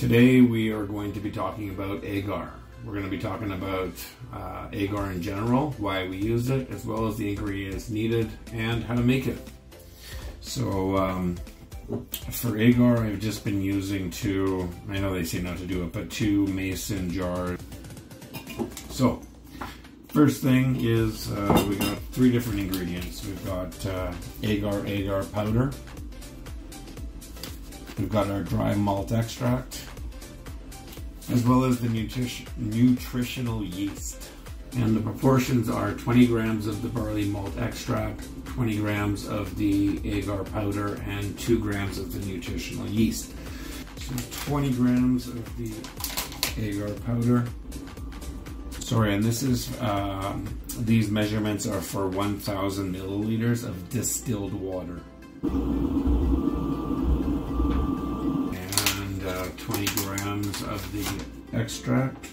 Today we are going to be talking about agar. We're going to be talking about uh, agar in general, why we use it, as well as the ingredients needed and how to make it. So um, for agar, I've just been using two, I know they say not to do it, but two mason jars. So First thing is uh, we got three different ingredients. We've got uh, agar agar powder. We've got our dry malt extract, as well as the nutrition, nutritional yeast. And the proportions are 20 grams of the barley malt extract, 20 grams of the agar powder, and 2 grams of the nutritional yeast. So 20 grams of the agar powder, Sorry, and this is, uh, these measurements are for 1,000 milliliters of distilled water. And uh, 20 grams of the extract.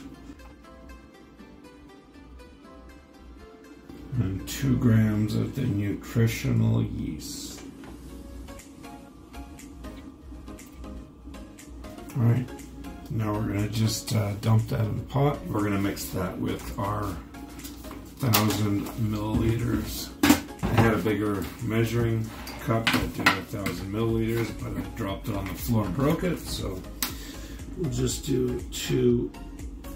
And 2 grams of the nutritional yeast. All right. Now we're going to just uh, dump that in the pot. We're going to mix that with our 1,000 milliliters. I had a bigger measuring cup that did 1,000 milliliters, but I dropped it on the floor and broke it. So we'll just do two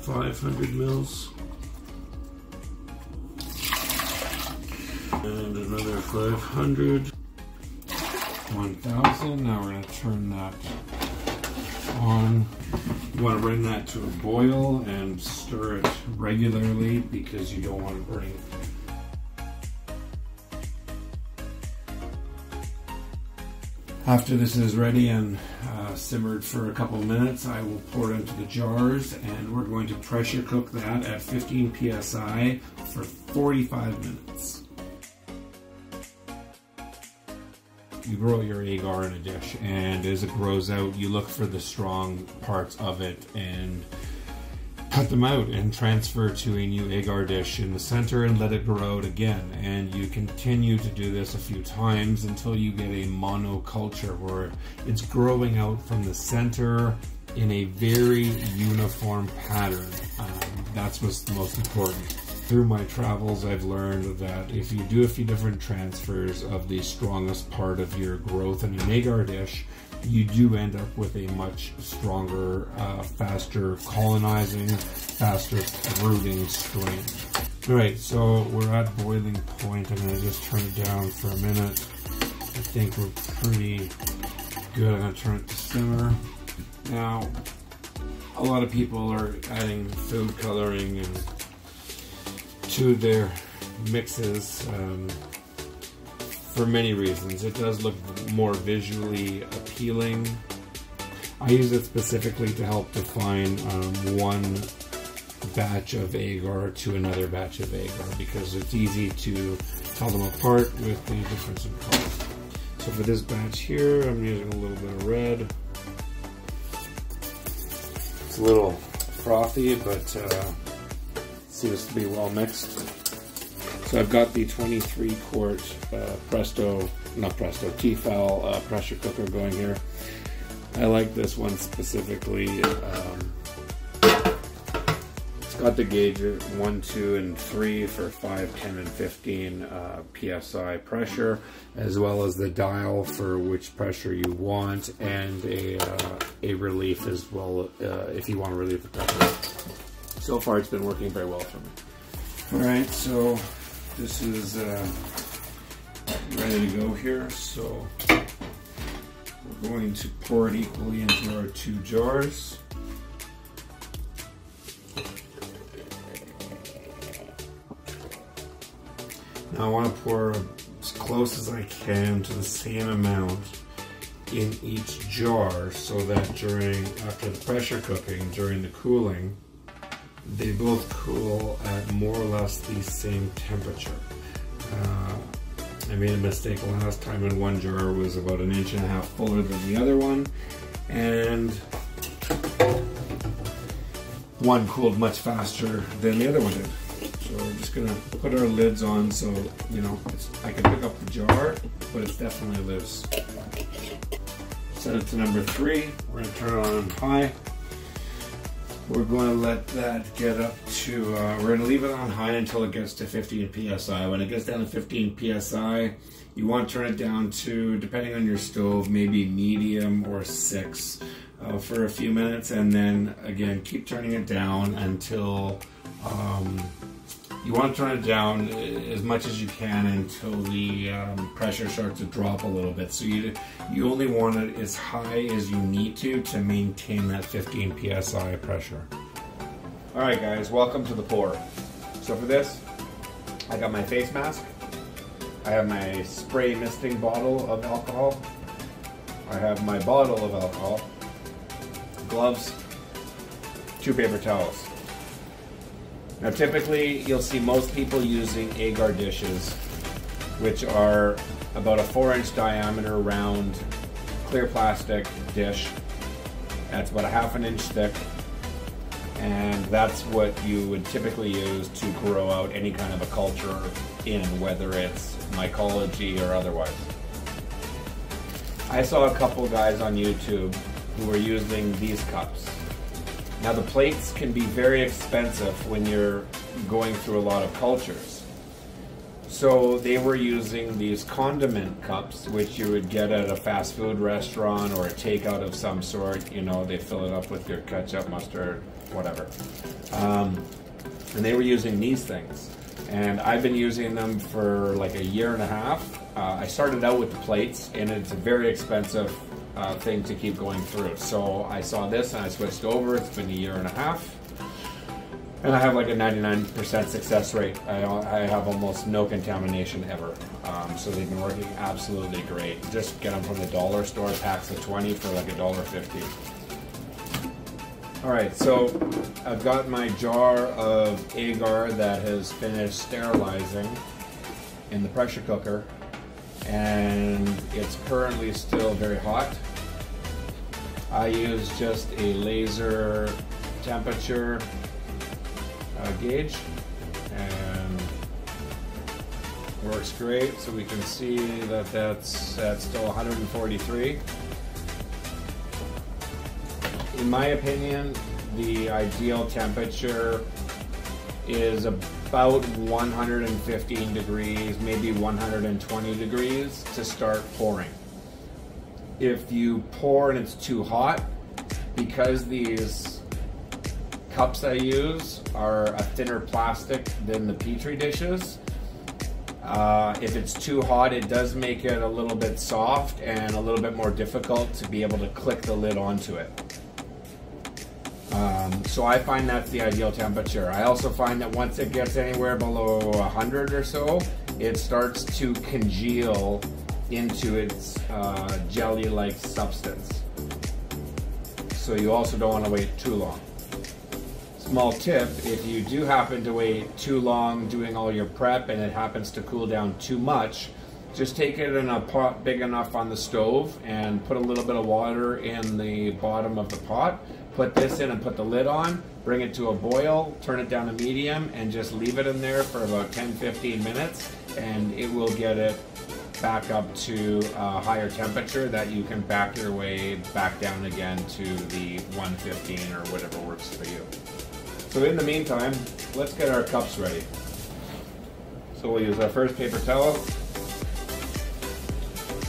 500 mils. And another 500. 1,000. Now we're going to turn that on. You want to bring that to a boil and stir it regularly because you don't want it. After this is ready and uh, simmered for a couple minutes, I will pour it into the jars and we're going to pressure cook that at 15 psi for 45 minutes. you grow your agar in a dish, and as it grows out, you look for the strong parts of it and cut them out and transfer to a new agar dish in the center and let it grow out again. And you continue to do this a few times until you get a monoculture where it's growing out from the center in a very uniform pattern. Um, that's what's the most important through my travels, I've learned that if you do a few different transfers of the strongest part of your growth in an agar dish, you do end up with a much stronger, uh, faster colonizing, faster rooting strain. Alright, so we're at boiling point. I'm to just turn it down for a minute. I think we're pretty good. I'm to turn it to simmer. Now, a lot of people are adding food coloring and to their mixes um, for many reasons. It does look more visually appealing. I use it specifically to help define um, one batch of agar to another batch of agar because it's easy to tell them apart with the difference in color. So for this batch here, I'm using a little bit of red. It's a little frothy, but uh, seems to be well mixed. So I've got the 23 quart uh, Presto, not Presto, Tefal uh, pressure cooker going here. I like this one specifically. Um, it's got the gauge 1, 2, and 3 for 5, 10, and 15 uh, psi pressure, as well as the dial for which pressure you want, and a, uh, a relief as well uh, if you want to relieve the pressure so far it's been working very well for me. All right, so this is uh, ready to go here. So we're going to pour it equally into our two jars. Now I want to pour as close as I can to the same amount in each jar so that during, after the pressure cooking, during the cooling, they both cool at more or less the same temperature. Uh, I made a mistake last time and one jar was about an inch and a half fuller than the other one and one cooled much faster than the other one did. So we're just gonna put our lids on so, you know, I can pick up the jar, but it's definitely loose. Set it to number three. We're gonna turn it on high We're going to let that get up to, uh, we're going to leave it on high until it gets to 15 psi. When it gets down to 15 psi, you want to turn it down to, depending on your stove, maybe medium or six uh, for a few minutes. And then again, keep turning it down until um, you want to turn it down as much as you can until the um, pressure starts to drop a little bit. So you you only want it as high as you need to to maintain that 15 psi pressure. All right, guys, welcome to the pour. So for this, I got my face mask. I have my spray misting bottle of alcohol. I have my bottle of alcohol, gloves, two paper towels. Now typically you'll see most people using agar dishes, which are about a four inch diameter round clear plastic dish. That's about a half an inch thick. And that's what you would typically use to grow out any kind of a culture in, whether it's mycology or otherwise. I saw a couple guys on YouTube who were using these cups. Now the plates can be very expensive when you're going through a lot of cultures. So they were using these condiment cups, which you would get at a fast food restaurant or a takeout of some sort. You know, they fill it up with your ketchup, mustard, whatever. Um, and they were using these things. And I've been using them for like a year and a half. Uh, I started out with the plates, and it's a very expensive uh, thing to keep going through. So I saw this and I switched over. It's been a year and a half. And I have like a 99% success rate. I, I have almost no contamination ever. Um, so they've been working absolutely great. Just get them from the dollar store, packs of 20 for like a dollar 50. All right, so I've got my jar of agar that has finished sterilizing in the pressure cooker and it's currently still very hot. I use just a laser temperature uh, gauge and works great so we can see that that's, that's still 143 in my opinion the ideal temperature is about 115 degrees, maybe 120 degrees to start pouring. If you pour and it's too hot, because these cups I use are a thinner plastic than the Petri dishes, uh, if it's too hot, it does make it a little bit soft and a little bit more difficult to be able to click the lid onto it. So I find that's the ideal temperature. I also find that once it gets anywhere below 100 or so, it starts to congeal into its uh, jelly-like substance. So you also don't want to wait too long. Small tip, if you do happen to wait too long doing all your prep and it happens to cool down too much, just take it in a pot big enough on the stove and put a little bit of water in the bottom of the pot put this in and put the lid on, bring it to a boil, turn it down to medium, and just leave it in there for about 10-15 minutes, and it will get it back up to a higher temperature that you can back your way back down again to the 115 or whatever works for you. So in the meantime, let's get our cups ready. So we'll use our first paper towel.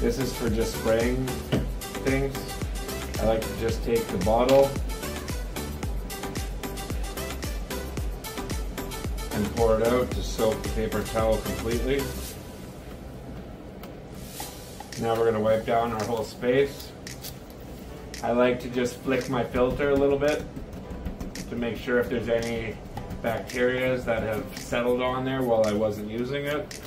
This is for just spraying things. I like to just take the bottle and pour it out to soak the paper towel completely. Now we're going to wipe down our whole space. I like to just flick my filter a little bit to make sure if there's any bacteria that have settled on there while I wasn't using it.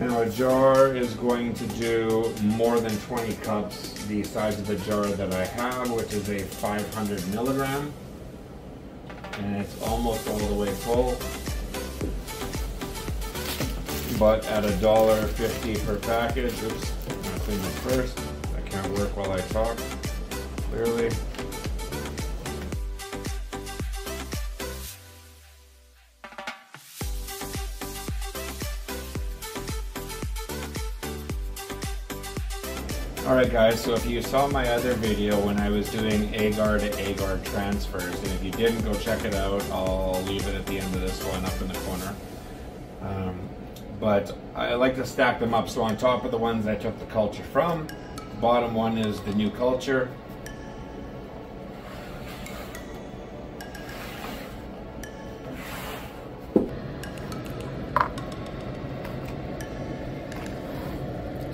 Now a jar is going to do more than 20 cups the size of the jar that I have, which is a 500 milligram. And it's almost all the way full. But at a dollar fifty per package, oops, I'm gonna clean this first. I can't work while I talk, clearly. Alright guys, so if you saw my other video when I was doing agar to agar transfers, and if you didn't, go check it out. I'll leave it at the end of this one up in the corner. Um, but I like to stack them up. So on top of the ones I took the culture from, bottom one is the new culture.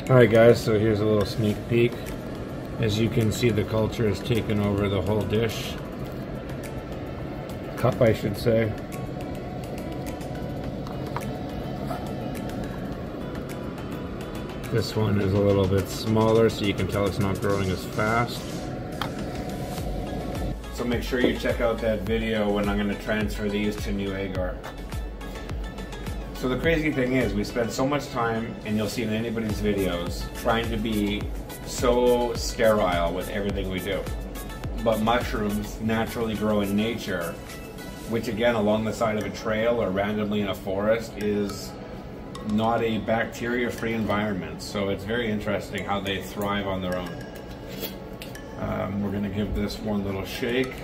Alright guys, so here's a little sneak peek. As you can see the culture has taken over the whole dish. Cup I should say. This one is a little bit smaller so you can tell it's not growing as fast. So make sure you check out that video when I'm going to transfer these to new agar. So the crazy thing is, we spend so much time, and you'll see in anybody's videos, trying to be so sterile with everything we do. But mushrooms naturally grow in nature, which again, along the side of a trail or randomly in a forest, is not a bacteria-free environment. So it's very interesting how they thrive on their own. Um, we're going to give this one little shake.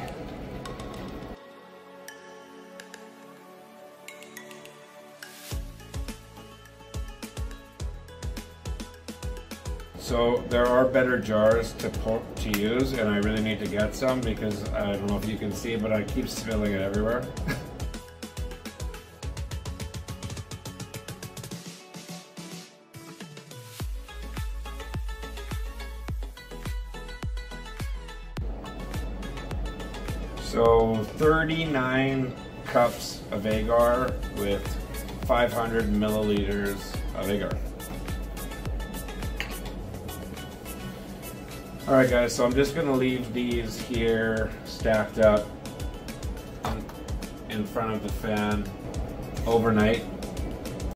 So there are better jars to to use, and I really need to get some because I don't know if you can see, but I keep spilling it everywhere. so 39 cups of agar with 500 milliliters of agar. Alright guys, so I'm just to leave these here stacked up in front of the fan overnight